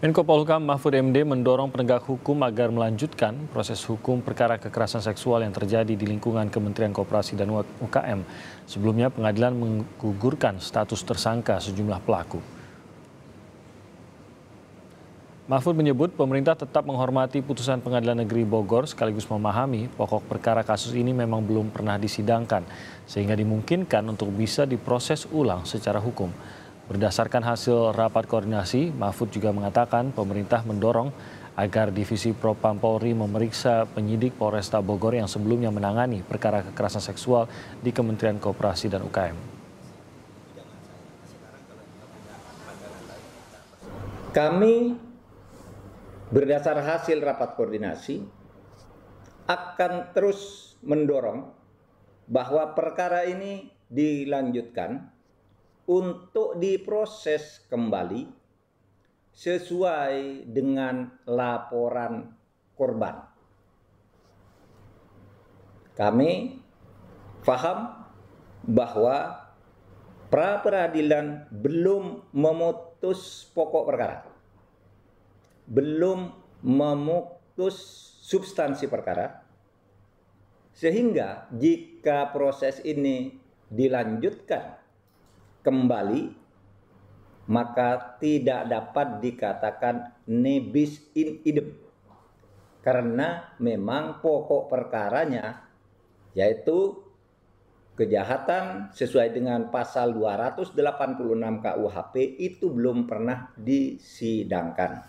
Menko Polhukam Mahfud MD mendorong penegak hukum agar melanjutkan proses hukum perkara kekerasan seksual yang terjadi di lingkungan Kementerian Koperasi dan UKM. Sebelumnya pengadilan menggugurkan status tersangka sejumlah pelaku. Mahfud menyebut pemerintah tetap menghormati putusan pengadilan negeri Bogor sekaligus memahami pokok perkara kasus ini memang belum pernah disidangkan sehingga dimungkinkan untuk bisa diproses ulang secara hukum. Berdasarkan hasil rapat koordinasi, Mahfud juga mengatakan pemerintah mendorong agar Divisi Propam Polri memeriksa penyidik Polresta Bogor yang sebelumnya menangani perkara kekerasan seksual di Kementerian Kooperasi dan UKM. Kami berdasar hasil rapat koordinasi akan terus mendorong bahwa perkara ini dilanjutkan untuk diproses kembali sesuai dengan laporan korban. Kami paham bahwa pra peradilan belum memutus pokok perkara, belum memutus substansi perkara, sehingga jika proses ini dilanjutkan kembali maka tidak dapat dikatakan nebis in idem karena memang pokok perkaranya yaitu kejahatan sesuai dengan pasal 286 KUHP itu belum pernah disidangkan.